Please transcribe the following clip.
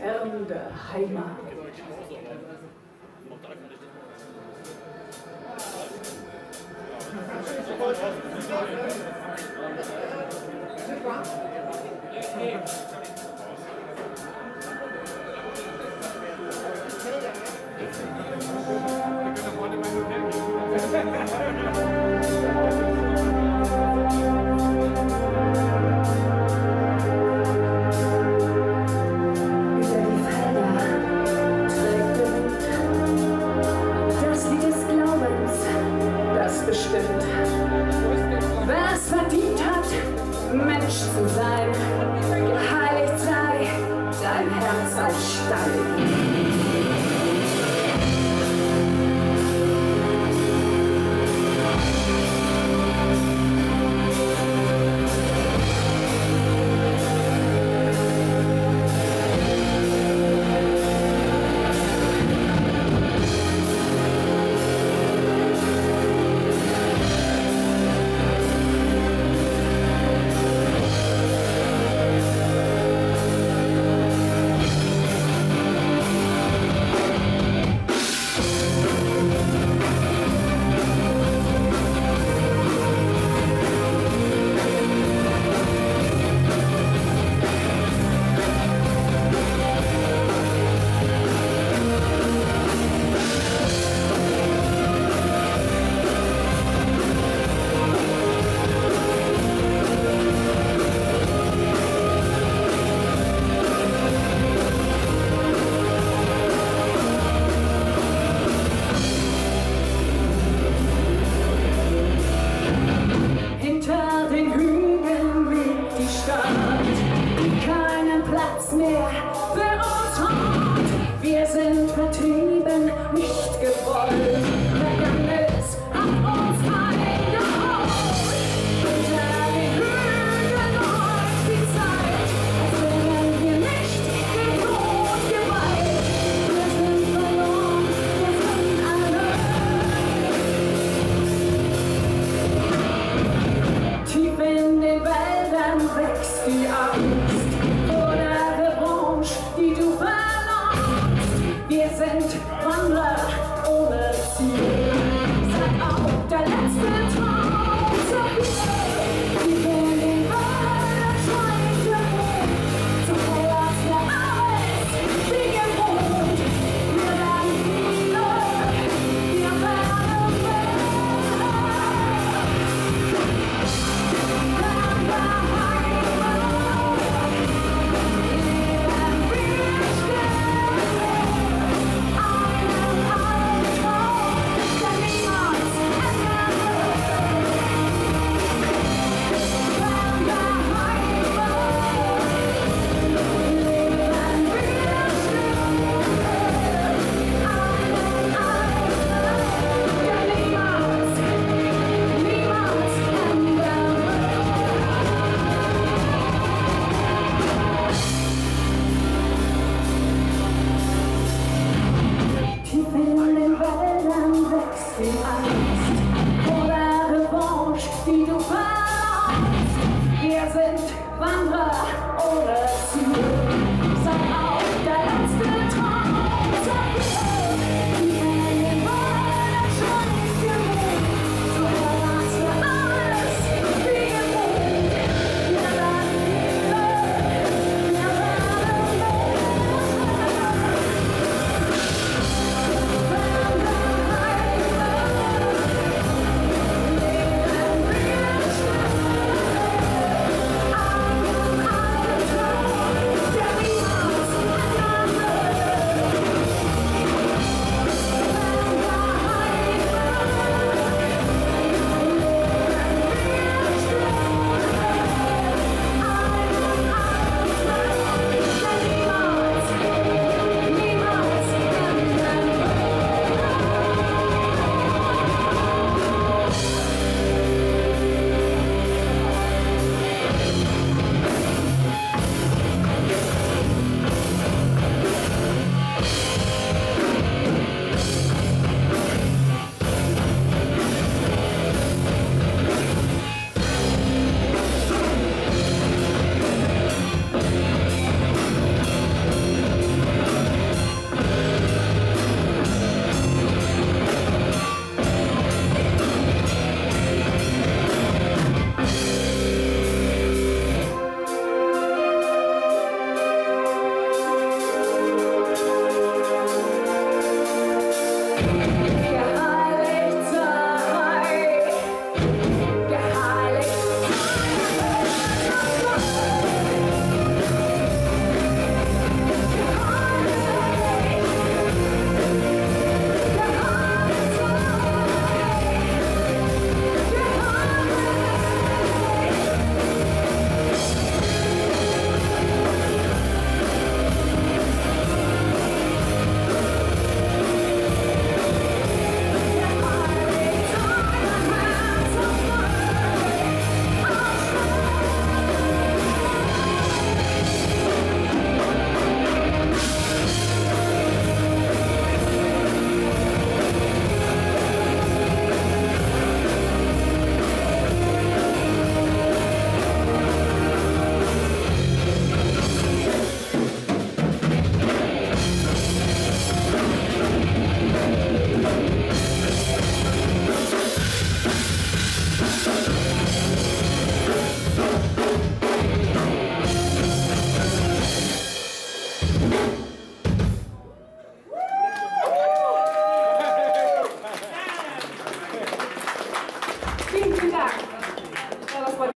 fern der Heimat. Über Mensch zu sein. Geheiligt sei dein Herz aus Stein. present.